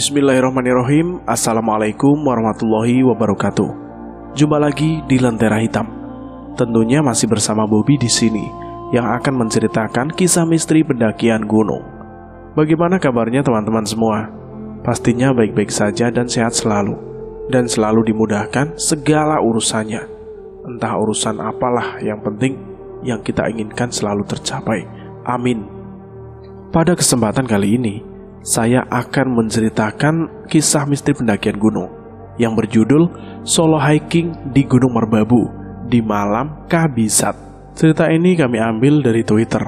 Bismillahirrahmanirrahim. Assalamualaikum warahmatullahi wabarakatuh. Jumpa lagi di Lentera Hitam. Tentunya masih bersama Bobby di sini Yang akan menceritakan kisah misteri pendakian gunung. Bagaimana kabarnya teman-teman semua? Pastinya baik-baik saja dan sehat selalu. Dan selalu dimudahkan segala urusannya. Entah urusan apalah yang penting Yang kita inginkan selalu tercapai. Amin. Pada kesempatan kali ini saya akan menceritakan kisah misteri pendakian gunung yang berjudul Solo Hiking di Gunung Merbabu di malam Kabisat. Cerita ini kami ambil dari Twitter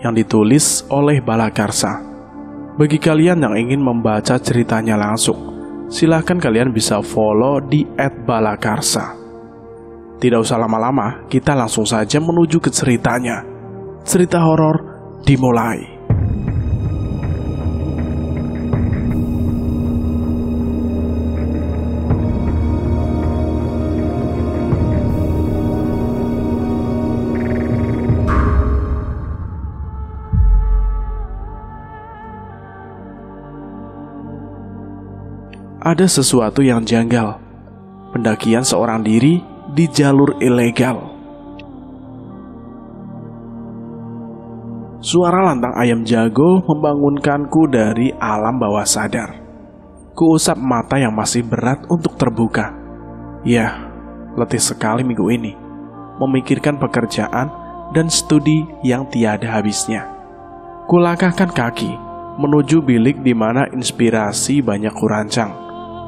yang ditulis oleh Balakarsa. Bagi kalian yang ingin membaca ceritanya langsung, silahkan kalian bisa follow di @balakarsa. Tidak usah lama-lama, kita langsung saja menuju ke ceritanya. Cerita horor dimulai. Ada sesuatu yang janggal. Pendakian seorang diri di jalur ilegal. Suara lantang ayam jago membangunkanku dari alam bawah sadar. Kuusap mata yang masih berat untuk terbuka. Ya, letih sekali minggu ini. Memikirkan pekerjaan dan studi yang tiada habisnya. Kulangkahkan kaki menuju bilik di mana inspirasi banyak kurancang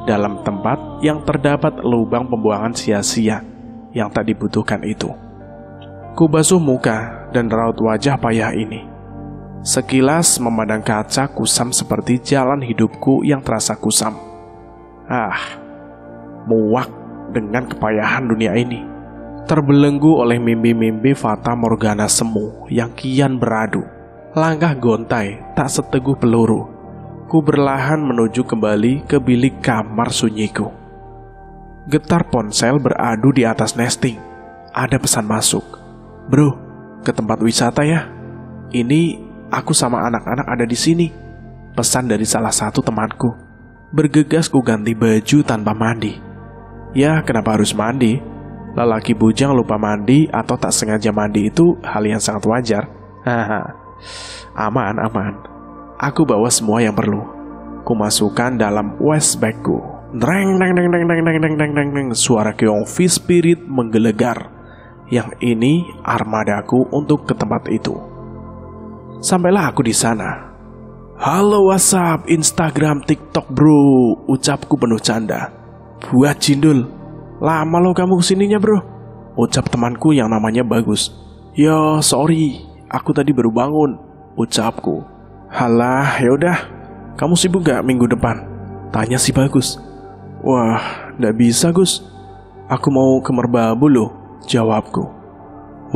dalam tempat yang terdapat lubang pembuangan sia-sia yang tak dibutuhkan itu. Kubasuh muka dan raut wajah payah ini. Sekilas memandang kaca kusam seperti jalan hidupku yang terasa kusam. Ah, muak dengan kepayahan dunia ini. Terbelenggu oleh mimpi-mimpi fata morgana semu yang kian beradu. Langkah gontai tak seteguh peluru Ku berlahan menuju kembali ke bilik kamar sunyiku. Getar ponsel beradu di atas nesting. Ada pesan masuk. Bro, ke tempat wisata ya. Ini aku sama anak-anak ada di sini. Pesan dari salah satu temanku. Bergegas ku ganti baju tanpa mandi. Ya, kenapa harus mandi? Lelaki bujang lupa mandi atau tak sengaja mandi itu hal yang sangat wajar. Haha. aman, aman. Aku bawa semua yang perlu. Kumasukkan dalam waistbagku. Neng neng neng neng neng neng neng neng neng neng suara Kyongfi Spirit menggelegar. Yang ini armadaku untuk ke tempat itu. Sampailah aku di sana. Halo WhatsApp, Instagram, TikTok bro Ucapku penuh canda Buat Jindul Lama lo kamu ke sininya bro Ucap temanku yang namanya Bagus Ya sorry Aku tadi baru bangun Ucapku Halah, yaudah. Kamu sibuk gak minggu depan? Tanya si Bagus. Wah, gak bisa Gus. Aku mau ke Merbabu loh, jawabku.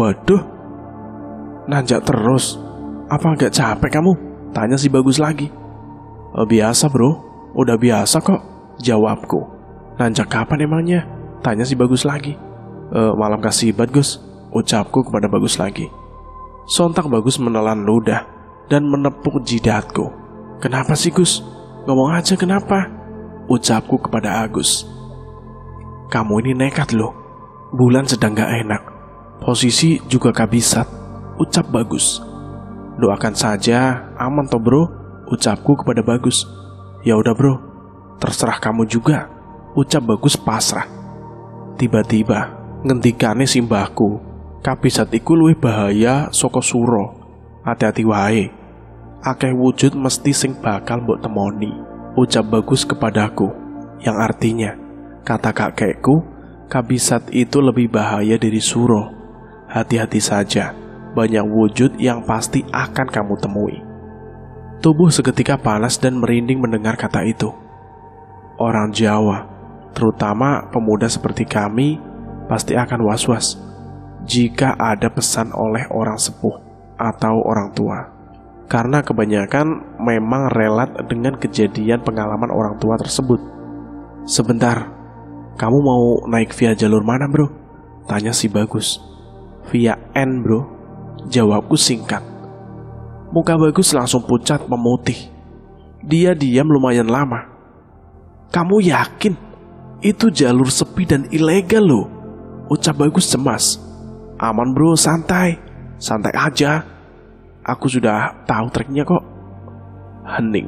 Waduh, nanjak terus. Apa gak capek kamu? Tanya si Bagus lagi. Oh, biasa bro, udah biasa kok, jawabku. Nanjak kapan emangnya? Tanya si Bagus lagi. E, malam kasih Gus, ucapku kepada Bagus lagi. Sontak Bagus menelan ludah dan menepuk jidatku. Kenapa sih Gus? Ngomong aja kenapa? Ucapku kepada Agus. Kamu ini nekat loh. Bulan sedang gak enak. Posisi juga kabisat. Ucap Bagus. Doakan saja, aman toh bro. Ucapku kepada Bagus. Ya udah bro, terserah kamu juga. Ucap Bagus pasrah. Tiba-tiba, ngentikane simbahku. Kabisat iku luwih bahaya soko suro. Hati-hati wae akeh wujud mesti sing bakal mbok temoni. Ucap bagus kepadaku, yang artinya, kata kakekku, kabisat itu lebih bahaya dari suro. Hati-hati saja, banyak wujud yang pasti akan kamu temui. Tubuh seketika panas dan merinding mendengar kata itu. Orang Jawa, terutama pemuda seperti kami, pasti akan was-was jika ada pesan oleh orang sepuh atau orang tua karena kebanyakan memang relat dengan kejadian pengalaman orang tua tersebut. Sebentar, kamu mau naik via jalur mana bro? Tanya si Bagus. Via N bro, jawabku singkat. Muka Bagus langsung pucat memutih. Dia diam lumayan lama, Kamu yakin itu jalur sepi dan ilegal loh? Ucap bagus cemas. Aman bro, santai. Santai aja. Aku sudah tahu treknya kok. Hening.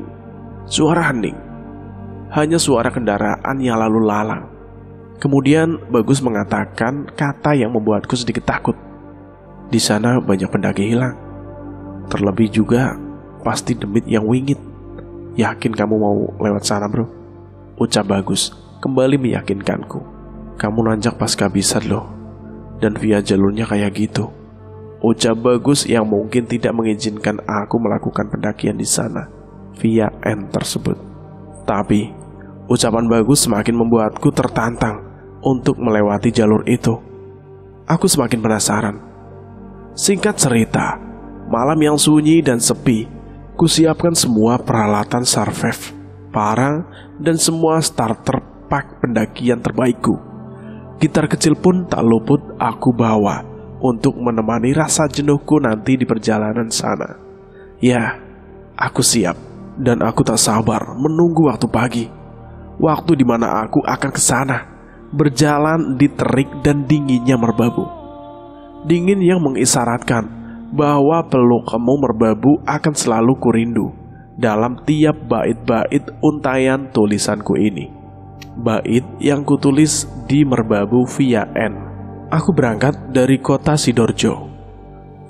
Suara hening. Hanya suara kendaraan yang lalu lalang. Kemudian Bagus mengatakan kata yang membuatku sedikit takut. Di sana banyak pendaki hilang. Terlebih juga pasti demit yang wingit. Yakin kamu mau lewat sana bro? Ucap Bagus kembali meyakinkanku. Kamu nanjak pas kehabisan loh. Dan via jalurnya kayak gitu. Ucap Bagus yang mungkin tidak mengizinkan aku melakukan pendakian di sana via N tersebut. Tapi, ucapan Bagus semakin membuatku tertantang untuk melewati jalur itu. Aku semakin penasaran. Singkat cerita, malam yang sunyi dan sepi, kusiapkan semua peralatan survive, parang, dan semua starter pack pendakian terbaikku. Gitar kecil pun tak luput aku bawa untuk menemani rasa jenuhku nanti di perjalanan sana. Ya, aku siap dan aku tak sabar menunggu waktu pagi. Waktu di mana aku akan ke sana berjalan di terik dan dinginnya merbabu. Dingin yang mengisyaratkan bahwa pelukmu merbabu akan selalu kurindu dalam tiap bait-bait untayan tulisanku ini. Bait yang kutulis di merbabu via N. Aku berangkat dari kota Sidorjo.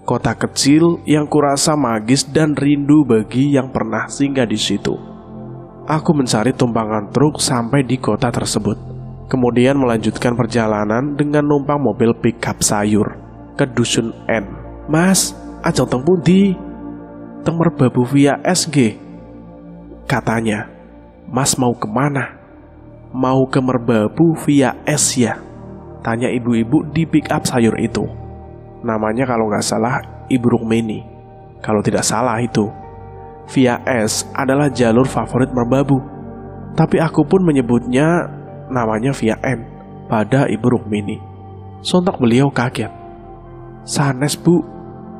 Kota kecil yang kurasa magis dan rindu bagi yang pernah singgah di situ. Aku mencari tumpangan truk sampai di kota tersebut Kemudian melanjutkan perjalanan dengan numpang mobil pickup sayur ke dusun N. Mas, ajeng teng pundi? Teng merbabu via SG. Katanya, Mas mau ke mana? Mau ke merbabu via S ya? Tanya ibu-ibu di pickup sayur itu. Namanya kalau nggak salah Ibu Rukmini. Kalau tidak salah itu. Via S adalah jalur favorit merbabu. Tapi aku pun menyebutnya namanya via N pada Ibu Rukmini. Sontak beliau kaget. Sanes bu,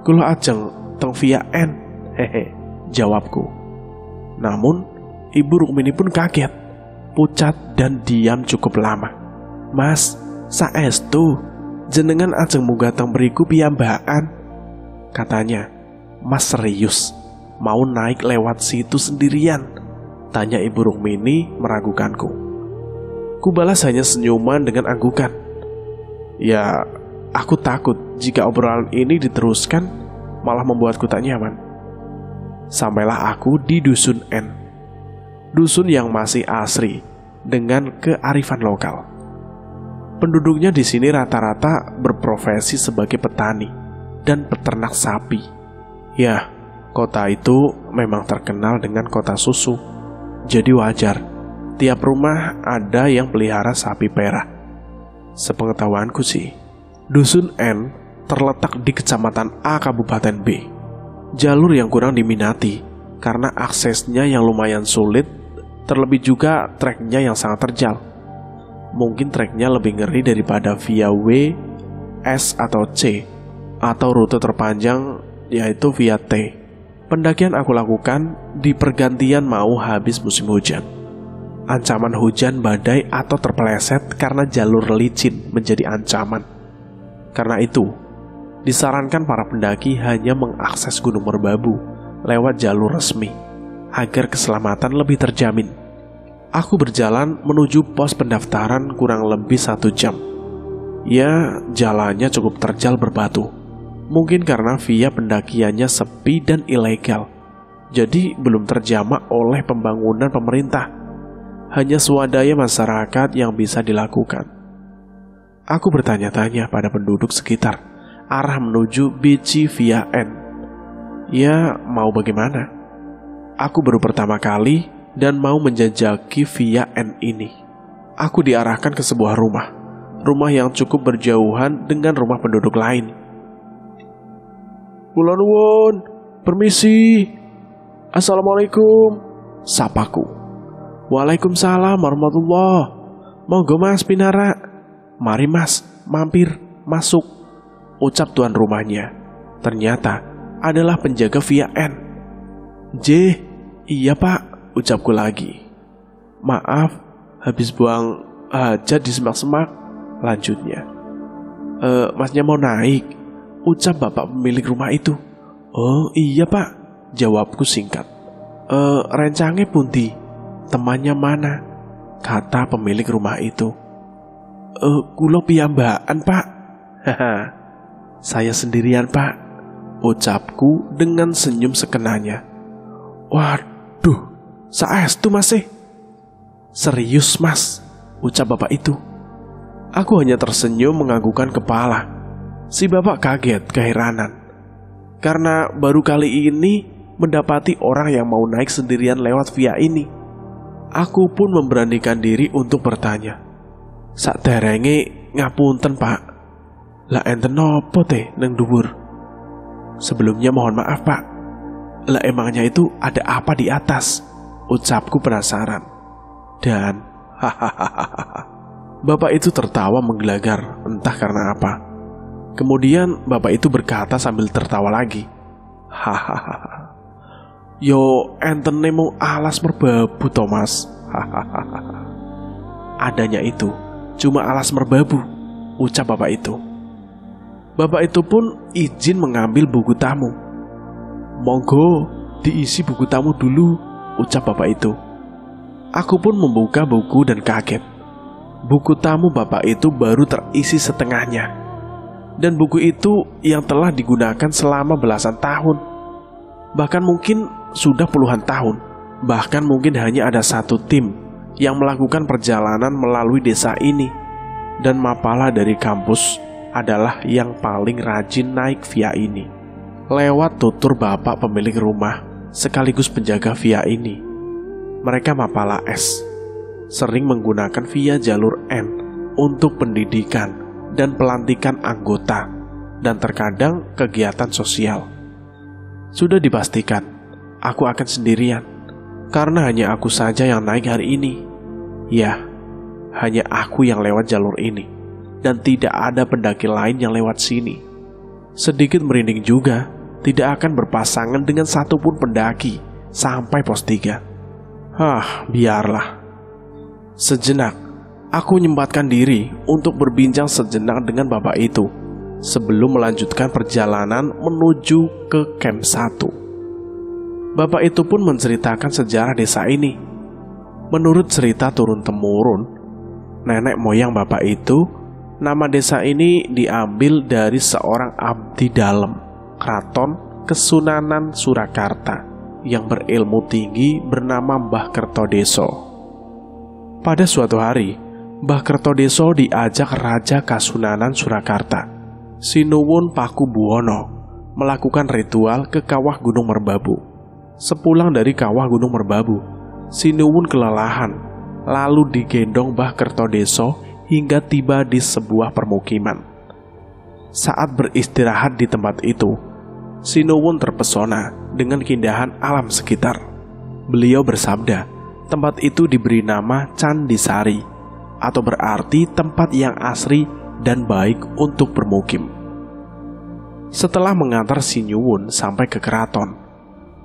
kulo ajeng teng via N, hehe, jawabku. Namun, Ibu Rukmini pun kaget, pucat dan diam cukup lama. Mas, saestu, jenengan ajeng munggah teng beriku piyambakan. Katanya, Mas serius, mau naik lewat situ sendirian? Tanya Ibu Rukmini meragukanku. Kubalas hanya senyuman dengan anggukan. Ya, aku takut jika obrolan ini diteruskan malah membuatku tak nyaman. Sampailah aku di dusun N. Dusun yang masih asri dengan kearifan lokal. Penduduknya di sini rata-rata berprofesi sebagai petani dan peternak sapi. Ya, kota itu memang terkenal dengan kota susu. Jadi wajar Tiap rumah ada yang pelihara sapi perah. Sepengetahuanku sih, Dusun N terletak di Kecamatan A Kabupaten B. Jalur yang kurang diminati karena aksesnya yang lumayan sulit, terlebih juga treknya yang sangat terjal. Mungkin treknya lebih ngeri daripada via W, S atau C, atau rute terpanjang yaitu via T. Pendakian aku lakukan di pergantian mau habis musim hujan ancaman hujan badai atau terpeleset karena jalur licin menjadi ancaman. Karena itu, disarankan para pendaki hanya mengakses Gunung Merbabu lewat jalur resmi agar keselamatan lebih terjamin. Aku berjalan menuju pos pendaftaran kurang lebih satu jam. Ya, jalannya cukup terjal berbatu. Mungkin karena via pendakiannya sepi dan ilegal. Jadi belum terjamak oleh pembangunan pemerintah hanya swadaya masyarakat yang bisa dilakukan. Aku bertanya-tanya pada penduduk sekitar arah menuju Bici via N. Ya, mau bagaimana? Aku baru pertama kali dan mau menjajaki via N ini. Aku diarahkan ke sebuah rumah, rumah yang cukup berjauhan dengan rumah penduduk lain. Kulon permisi. Assalamualaikum, sapaku. Waalaikumsalam warahmatullah. Monggo mas Pinara. Mari mas, mampir, masuk. Ucap tuan rumahnya. Ternyata adalah penjaga via N. J, iya pak, ucapku lagi. Maaf, habis buang hajat di semak-semak. Lanjutnya, e, masnya mau naik, ucap bapak pemilik rumah itu. Oh iya pak, jawabku singkat. E, rencangnya punti, temannya mana? Kata pemilik rumah itu. E, kulo piyambaan pak. Haha, saya sendirian pak. Ucapku dengan senyum sekenanya. Waduh, saestu masih. Serius mas, ucap bapak itu. Aku hanya tersenyum menganggukkan kepala. Si bapak kaget keheranan. Karena baru kali ini mendapati orang yang mau naik sendirian lewat via ini. Aku pun memberanikan diri untuk bertanya. Sak derenge ngapunten pak. Lah enten nopo teh neng dubur? Sebelumnya mohon maaf pak. Lah emangnya itu ada apa di atas? Ucapku penasaran. Dan hahaha. Bapak itu tertawa menggelagar, entah karena apa. Kemudian bapak itu berkata sambil tertawa lagi. Hahaha. Yo enten nemo alas merbabu Thomas. Hahaha. Adanya itu cuma alas merbabu, ucap bapak itu. Bapak itu pun izin mengambil buku tamu. Monggo, diisi buku tamu dulu, ucap bapak itu. Aku pun membuka buku dan kaget buku tamu bapak itu baru terisi setengahnya. Dan buku itu yang telah digunakan selama belasan tahun. Bahkan mungkin sudah puluhan tahun. Bahkan mungkin hanya ada satu tim yang melakukan perjalanan melalui desa ini. Dan Mapala dari kampus adalah yang paling rajin naik via ini. Lewat tutur bapak pemilik rumah sekaligus penjaga via ini. Mereka Mapala S sering menggunakan via jalur N untuk pendidikan dan pelantikan anggota dan terkadang kegiatan sosial. Sudah dipastikan, aku akan sendirian karena hanya aku saja yang naik hari ini. Ya, hanya aku yang lewat jalur ini dan tidak ada pendaki lain yang lewat sini. Sedikit merinding juga, tidak akan berpasangan dengan satupun pendaki sampai pos 3. Hah, biarlah. Sejenak, aku menyempatkan diri untuk berbincang sejenak dengan bapak itu sebelum melanjutkan perjalanan menuju ke camp 1. Bapak itu pun menceritakan sejarah desa ini. Menurut cerita turun-temurun, nenek moyang bapak itu, nama desa ini diambil dari seorang abdi dalam keraton Kesunanan Surakarta yang berilmu tinggi bernama Mbah Kertodeso. Pada suatu hari, Mbah Kertodeso diajak Raja Kasunanan Surakarta, Sinuwun Paku Buwono, melakukan ritual ke kawah Gunung Merbabu. Sepulang dari kawah Gunung Merbabu, Sinuwun kelelahan, lalu digendong Mbah Kertodeso hingga tiba di sebuah permukiman. Saat beristirahat di tempat itu, Sinuwun terpesona dengan keindahan alam sekitar. Beliau bersabda, tempat itu diberi nama Candisari, atau berarti tempat yang asri dan baik untuk bermukim. Setelah mengantar Sinyuwun sampai ke keraton,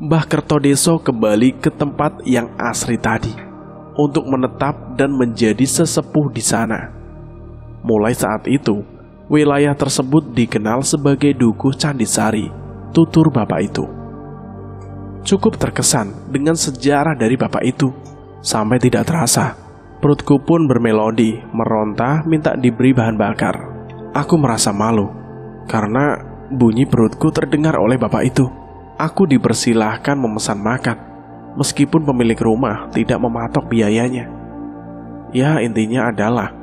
Mbah Kertodeso kembali ke tempat yang asri tadi untuk menetap dan menjadi sesepuh di sana. Mulai saat itu, wilayah tersebut dikenal sebagai Dukuh Candisari, tutur bapak itu. Cukup terkesan dengan sejarah dari bapak itu Sampai tidak terasa, perutku pun bermelodi, meronta minta diberi bahan bakar. Aku merasa malu, karena bunyi perutku terdengar oleh bapak itu. Aku dipersilahkan memesan makan, meskipun pemilik rumah tidak mematok biayanya. Ya, intinya adalah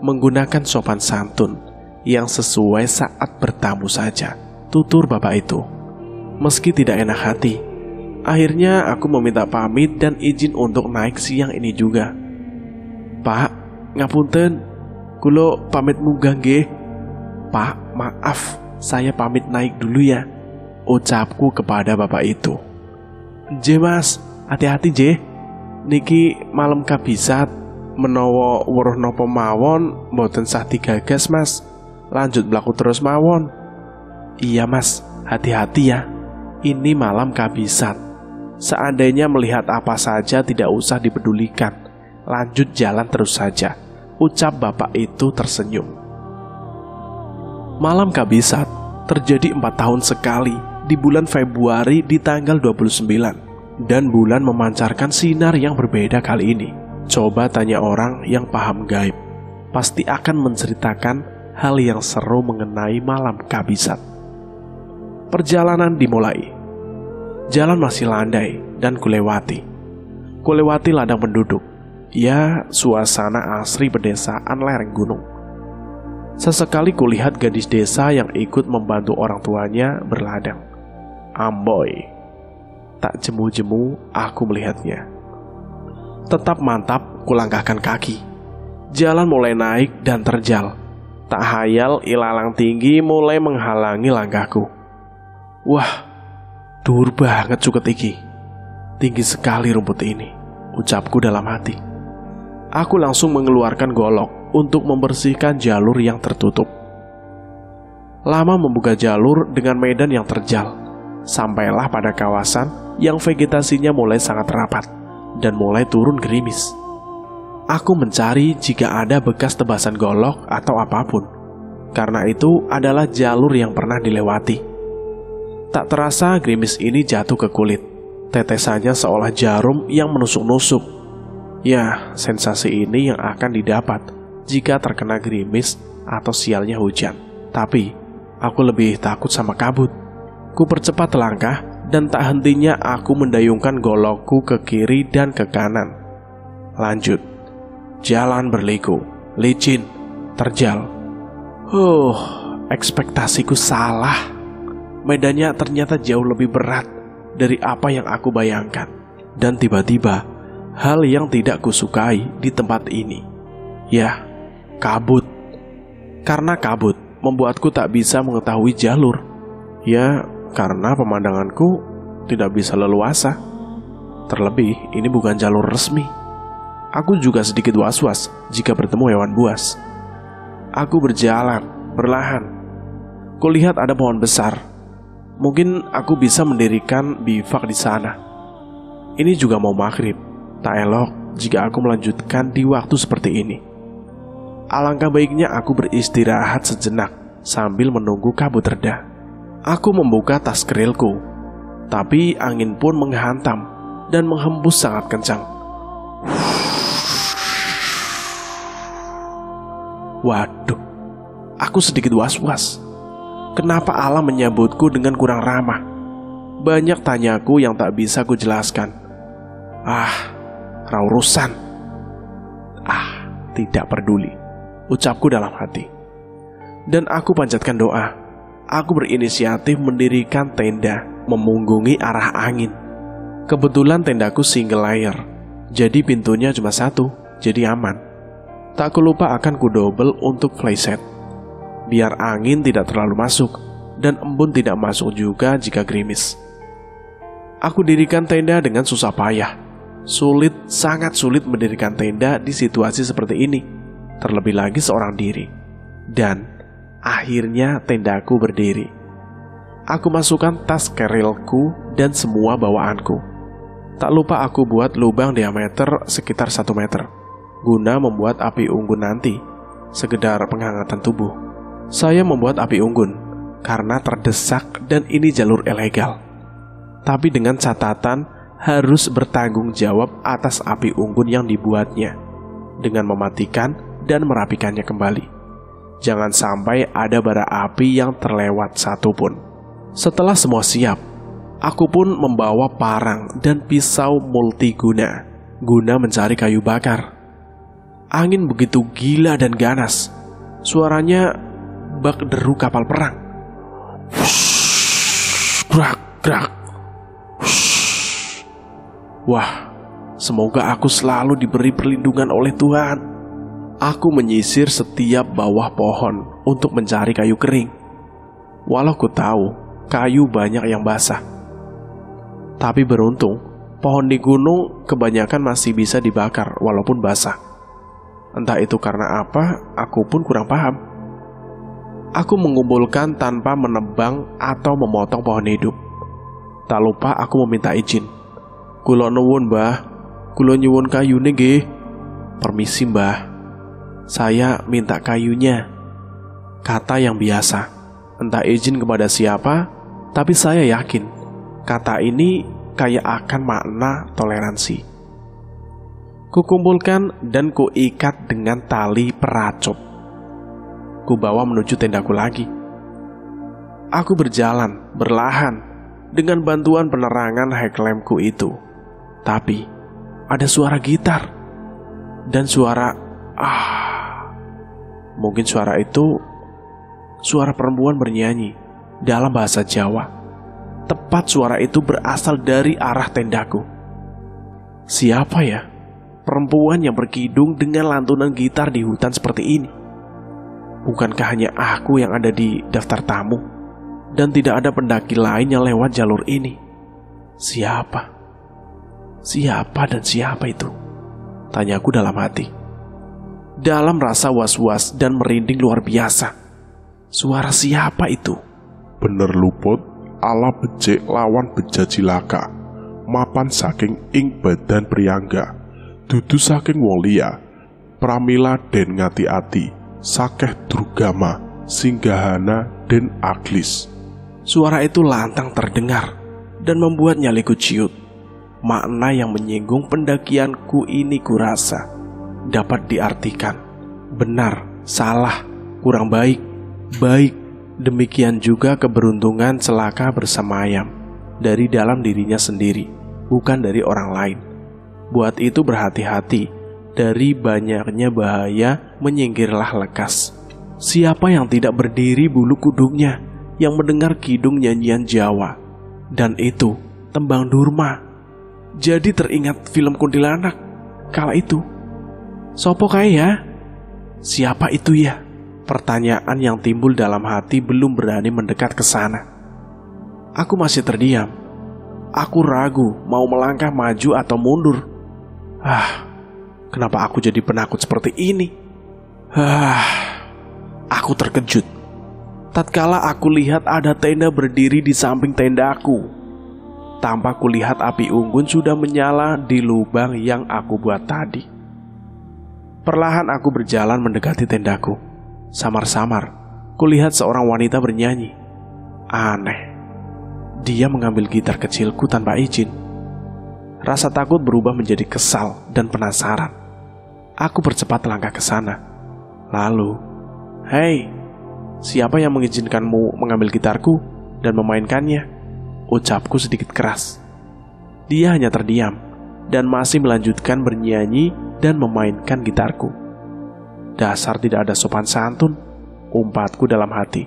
menggunakan sopan santun yang sesuai saat bertamu saja, tutur bapak itu. Meski tidak enak hati, Akhirnya aku meminta pamit dan izin untuk naik siang ini juga. Pak, ngapunten, kulo pamit munggah nggih. Pak, maaf, saya pamit naik dulu ya. Ucapku kepada bapak itu. J mas, hati-hati J. Niki malam kabisat menawa weruh nopo mawon mboten sah digagas mas. Lanjut berlaku terus mawon. Iya mas, hati-hati ya. Ini malam kabisat. Seandainya melihat apa saja tidak usah dipedulikan. lanjut jalan terus saja. Ucap bapak itu tersenyum. Malam kabisat terjadi empat tahun sekali di bulan Februari di tanggal 29 dan bulan memancarkan sinar yang berbeda kali ini. Coba tanya orang yang paham gaib, pasti akan menceritakan hal yang seru mengenai malam kabisat. Perjalanan dimulai. Jalan masih landai dan kulewati. Kulewati ladang penduduk. Ya, suasana asri pedesaan lereng gunung. Sesekali kulihat gadis desa yang ikut membantu orang tuanya berladang. Amboy. Tak jemu-jemu aku melihatnya. Tetap mantap kulangkahkan kaki. Jalan mulai naik dan terjal. Tak hayal ilalang tinggi mulai menghalangi langkahku. Wah, dur banget cuket iki. Tinggi sekali rumput ini, ucapku dalam hati. Aku langsung mengeluarkan golok untuk membersihkan jalur yang tertutup. Lama membuka jalur dengan medan yang terjal, sampailah pada kawasan yang vegetasinya mulai sangat rapat dan mulai turun gerimis. Aku mencari jika ada bekas tebasan golok atau apa pun, karena itu adalah jalur yang pernah dilewati. Tak terasa gerimis ini jatuh ke kulit, tetesannya seolah jarum yang menusuk-nusuk Ya, sensasi ini yang akan didapat jika terkena gerimis atau sialnya hujan. Tapi, aku lebih takut sama kabut. Ku percepat langkah dan tak hentinya aku mendayungkan golokku ke kiri dan ke kanan. Lanjut, jalan berliku, licin, terjal. Huh, ekspektasiku salah. Medannya ternyata jauh lebih berat dari apa yang aku bayangkan. Dan tiba-tiba, hal yang tidak kusukai di tempat ini. Ya, kabut. Karena kabut membuatku tak bisa mengetahui jalur. Ya, karena pemandanganku tidak bisa leluasa. Terlebih, ini bukan jalur resmi. Aku juga sedikit was-was jika bertemu hewan buas. Aku berjalan, perlahan. Kulihat ada pohon besar. Mungkin aku bisa mendirikan bivak di sana. Ini juga mau maghrib. Tak elok jika aku melanjutkan di waktu seperti ini. Alangkah baiknya aku beristirahat sejenak sambil menunggu kabut reda. Aku membuka tas kerilku, tapi angin pun menghantam dan menghembus sangat kencang. Waduh, aku sedikit was-was. Kenapa alam menyambutku dengan kurang ramah? Banyak tanyaku yang tak bisa kujelaskan. Ah, Raurusan. Ah, tidak peduli. Ucapku dalam hati. Dan aku panjatkan doa. Aku berinisiatif mendirikan tenda memunggungi arah angin. Kebetulan tendaku single layer, jadi pintunya cuma satu, jadi aman. Tak lupa akan ku double untuk playset. Biar angin tidak terlalu masuk dan embun tidak masuk juga jika gerimis. Aku dirikan tenda dengan susah payah Sulit, sangat sulit mendirikan tenda di situasi seperti ini, terlebih lagi seorang diri. Dan akhirnya tendaku berdiri. Aku masukkan tas kerilku dan semua bawaanku. Tak lupa aku buat lubang diameter sekitar 1 meter, guna membuat api unggun nanti, sekedar penghangatan tubuh. Saya membuat api unggun karena terdesak dan ini jalur ilegal. Tapi dengan catatan harus bertanggung jawab atas api unggun yang dibuatnya dengan mematikan dan merapikannya kembali. Jangan sampai ada bara api yang terlewat satupun. Setelah semua siap, aku pun membawa parang dan pisau multiguna guna mencari kayu bakar. Angin begitu gila dan ganas. Suaranya bak deru kapal perang. Grak, grak, Wah, semoga aku selalu diberi perlindungan oleh Tuhan. Aku menyisir setiap bawah pohon untuk mencari kayu kering. Walau ku tahu kayu banyak yang basah. Tapi beruntung, pohon di gunung kebanyakan masih bisa dibakar walaupun basah. Entah itu karena apa, aku pun kurang paham. Aku mengumpulkan tanpa menebang atau memotong pohon hidup. Tak lupa aku meminta izin Kulo nuwun, Mbah. Kulo nyuwun kayune nggih. Permisi mbah, saya minta kayunya. Kata yang biasa, entah izin kepada siapa, tapi saya yakin kata ini kaya akan makna toleransi. Kukumpulkan dan kuikat dengan tali peracut. Kubawa menuju tendaku lagi. Aku berjalan, berlahan, dengan bantuan penerangan headlampku itu. Tapi, ada suara gitar dan suara ah. Mungkin suara itu suara perempuan bernyanyi dalam bahasa Jawa. Tepat suara itu berasal dari arah tendaku. Siapa ya? Perempuan yang berkidung dengan lantunan gitar di hutan seperti ini. Bukankah hanya aku yang ada di daftar tamu? Dan tidak ada pendaki lain yang lewat jalur ini. Siapa? Siapa dan siapa itu? Tanyaku dalam hati. Dalam rasa was-was dan merinding luar biasa. Suara siapa itu? Bener luput, ala becek lawan beja cilaka. Mapan saking ing badan priangga. Dudu saking wolia. Pramila den ngati-ati. Sakeh drugama, singgahana den aglis. Suara itu lantang terdengar dan membuat nyaliku ciut makna yang menyinggung pendakianku ini kurasa dapat diartikan benar, salah, kurang baik, baik. Demikian juga keberuntungan celaka bersemayam dari dalam dirinya sendiri, bukan dari orang lain. Buat itu berhati-hati dari banyaknya bahaya menyingkirlah lekas. Siapa yang tidak berdiri bulu kuduknya yang mendengar kidung nyanyian Jawa dan itu tembang Durma jadi teringat film kuntilanak kala itu. Sopo kaya ya? Siapa itu ya? Pertanyaan yang timbul dalam hati belum berani mendekat ke sana. Aku masih terdiam. Aku ragu mau melangkah maju atau mundur. Ah, kenapa aku jadi penakut seperti ini? Ah, aku terkejut. Tatkala aku lihat ada tenda berdiri di samping tendaku. Tanpa kulihat api unggun sudah menyala di lubang yang aku buat tadi. Perlahan aku berjalan mendekati tendaku. Samar-samar, kulihat seorang wanita bernyanyi. Aneh. Dia mengambil gitar kecilku tanpa izin. Rasa takut berubah menjadi kesal dan penasaran. Aku bercepat langkah ke sana. Lalu, "Hei, siapa yang mengizinkanmu mengambil gitarku dan memainkannya?" Ucapku sedikit keras. Dia hanya terdiam dan masih melanjutkan bernyanyi dan memainkan gitarku. Dasar tidak ada sopan santun, umpatku dalam hati.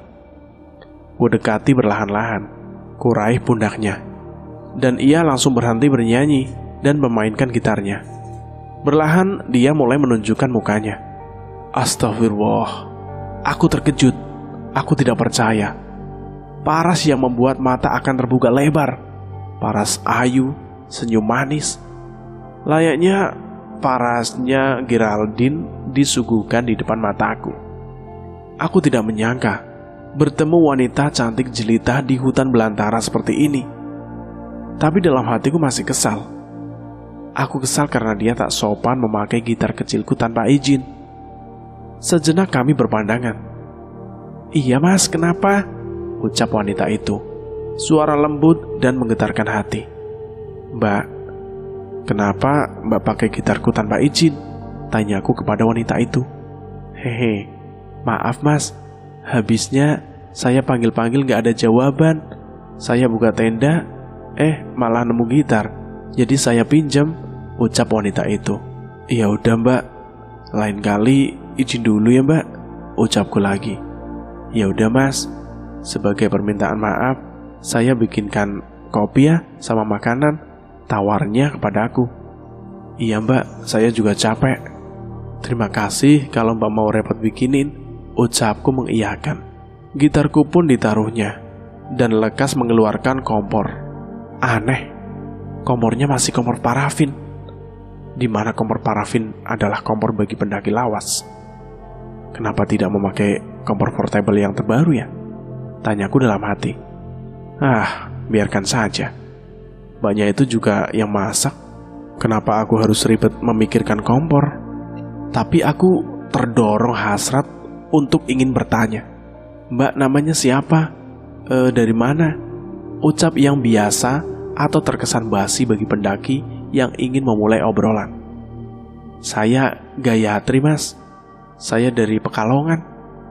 Ku dekati berlahan-lahan, kuraih pundaknya. Dan ia langsung berhenti bernyanyi dan memainkan gitarnya. Berlahan dia mulai menunjukkan mukanya. Astagfirullah. Aku terkejut. Aku tidak percaya paras yang membuat mata akan terbuka lebar, paras ayu, senyum manis. Layaknya parasnya Geraldine disuguhkan di depan mataku. Aku tidak menyangka bertemu wanita cantik jelita di hutan belantara seperti ini. Tapi dalam hatiku masih kesal. Aku kesal karena dia tak sopan memakai gitar kecilku tanpa izin. Sejenak kami berpandangan. Iya mas, kenapa? ucap wanita itu. Suara lembut dan menggetarkan hati. Mbak, kenapa mbak pakai gitarku tanpa izin? Tanyaku kepada wanita itu. Hehe, maaf mas, habisnya saya panggil-panggil gak ada jawaban. Saya buka tenda, eh malah nemu gitar. Jadi saya pinjam, ucap wanita itu. Ya udah mbak, lain kali izin dulu ya mbak, ucapku lagi. Ya udah mas, sebagai permintaan maaf, saya bikinkan kopi ya sama makanan, tawarnya kepada aku. Iya mbak, saya juga capek. Terima kasih kalau mbak mau repot bikinin, ucapku mengiyakan. Gitarku pun ditaruhnya, dan lekas mengeluarkan kompor. Aneh, kompornya masih kompor parafin. Di mana kompor parafin adalah kompor bagi pendaki lawas. Kenapa tidak memakai kompor portable yang terbaru ya? Tanyaku dalam hati. Ah, biarkan saja. Banyak itu juga yang masak. Kenapa aku harus ribet memikirkan kompor? Tapi aku terdorong hasrat untuk ingin bertanya. Mbak namanya siapa? E, dari mana? Ucap yang biasa atau terkesan basi bagi pendaki yang ingin memulai obrolan. Saya Gayatri mas. Saya dari Pekalongan.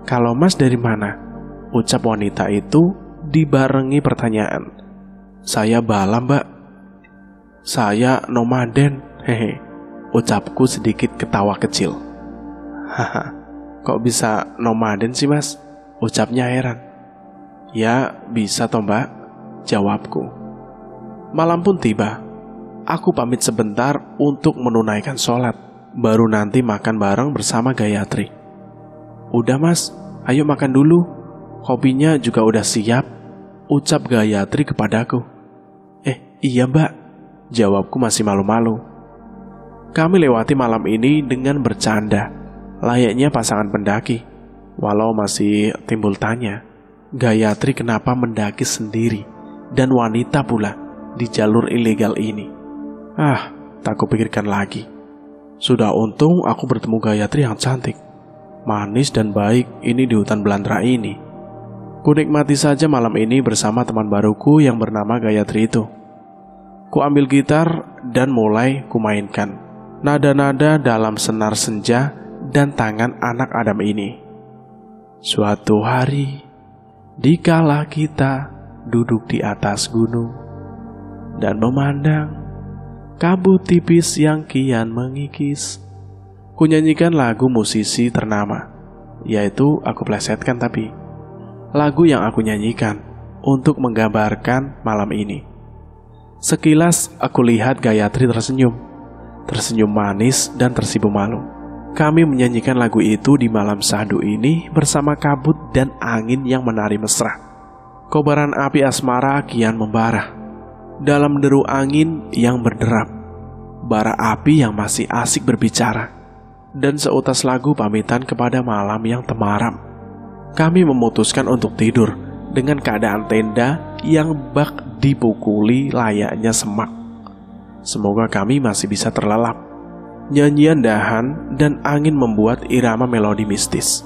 Kalau mas dari mana? Ucap wanita itu dibarengi pertanyaan. Saya Bala mbak. Saya nomaden. Hehe. Ucapku sedikit ketawa kecil. Haha, kok bisa nomaden sih mas? Ucapnya heran. Ya, bisa toh mbak, jawabku. Malam pun tiba. Aku pamit sebentar untuk menunaikan sholat. Baru nanti makan bareng bersama Gayatri. Udah mas, ayo makan dulu. Kopinya juga udah siap. Ucap Gayatri kepadaku. Eh, iya mbak. Jawabku masih malu-malu. Kami lewati malam ini dengan bercanda, layaknya pasangan pendaki. Walau masih timbul tanya, Gayatri kenapa mendaki sendiri dan wanita pula di jalur ilegal ini? Ah, tak kupikirkan lagi. Sudah untung aku bertemu Gayatri yang cantik, manis dan baik ini di hutan belantara ini. Kunikmati saja malam ini bersama teman baruku yang bernama Gayatri itu. Ku ambil gitar dan mulai kumainkan nada-nada dalam senar senja dan tangan anak Adam ini. Suatu hari, dikala kita duduk di atas gunung dan memandang kabut tipis yang kian mengikis, kunyanyikan lagu musisi ternama, yaitu aku plesetkan tapi lagu yang aku nyanyikan untuk menggambarkan malam ini. Sekilas aku lihat Gayatri tersenyum tersenyum manis dan tersipu malu. Kami menyanyikan lagu itu di malam sahdu ini bersama kabut dan angin yang menari mesra. Kobaran api asmara kian membara. Dalam deru angin yang berderap, bara api yang masih asik berbicara. Dan seutas lagu pamitan kepada malam yang temaram. Kami memutuskan untuk tidur dengan keadaan tenda yang bak dipukuli layaknya semak. Semoga kami masih bisa terlelap. Nyanyian dahan dan angin membuat irama melodi mistis.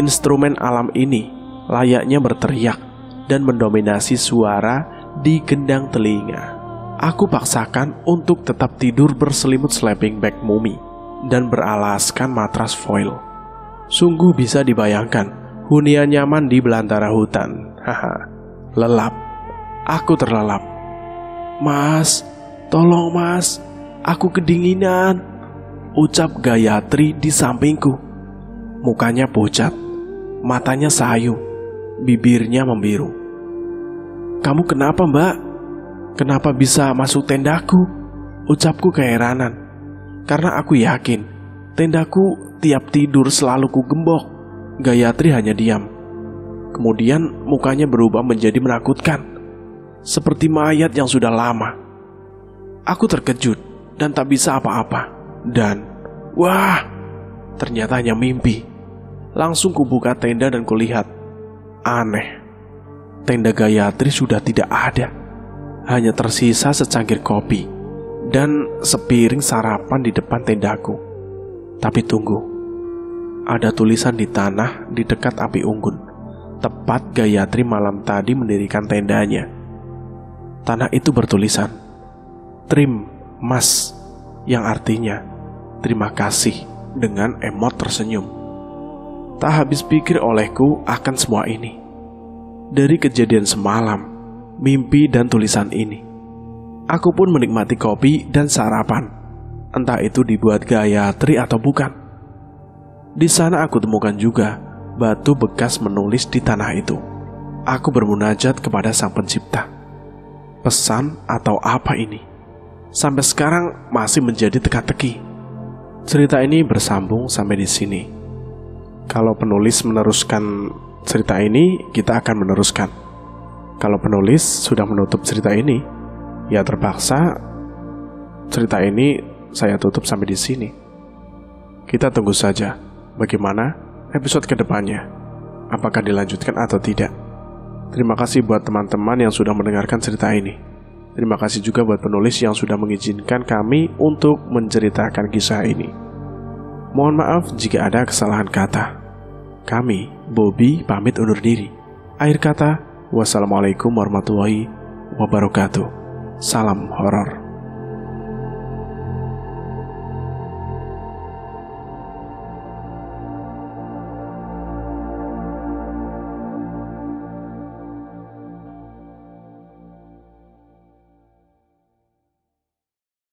Instrumen alam ini layaknya berteriak dan mendominasi suara di gendang telinga. Aku paksakan untuk tetap tidur berselimut sleeping bag mumi dan beralaskan matras foil. Sungguh bisa dibayangkan hunian nyaman di belantara hutan. Haha, lelap. Aku terlelap. Mas, Tolong mas, aku kedinginan. Ucap Gayatri di sampingku. Mukanya pucat, matanya sayu, bibirnya membiru. Kamu kenapa mbak? Kenapa bisa masuk tendaku? Ucapku keheranan. Karena aku yakin, tendaku tiap tidur selalu ku gembok. Gayatri hanya diam. Kemudian mukanya berubah menjadi menakutkan. Seperti mayat yang sudah lama Aku terkejut dan tak bisa apa-apa. Dan, wah, ternyata hanya mimpi. Langsung kubuka tenda dan kulihat. Aneh, tenda Gayatri sudah tidak ada. Hanya tersisa secangkir kopi dan sepiring sarapan di depan tendaku. Tapi tunggu, ada tulisan di tanah di dekat api unggun. Tepat Gayatri malam tadi mendirikan tendanya. Tanah itu bertulisan, Trim Mas yang artinya terima kasih dengan emot tersenyum. Tak habis pikir olehku akan semua ini. Dari kejadian semalam, mimpi dan tulisan ini. Aku pun menikmati kopi dan sarapan. Entah itu dibuat Gayatri atau bukan. Di sana aku temukan juga batu bekas menulis di tanah itu. Aku bermunajat kepada Sang Pencipta. Pesan atau apa ini? sampai sekarang masih menjadi teka-teki. Cerita ini bersambung sampai di sini. Kalau penulis meneruskan cerita ini, kita akan meneruskan. Kalau penulis sudah menutup cerita ini, ya terpaksa cerita ini saya tutup sampai di sini. Kita tunggu saja bagaimana episode ke depannya. Apakah dilanjutkan atau tidak? Terima kasih buat teman-teman yang sudah mendengarkan cerita ini. Terima kasih juga buat penulis yang sudah mengizinkan kami untuk menceritakan kisah ini. Mohon maaf jika ada kesalahan kata. Kami, Bobby, pamit undur diri. Akhir kata, wassalamualaikum warahmatullahi wabarakatuh. Salam horor.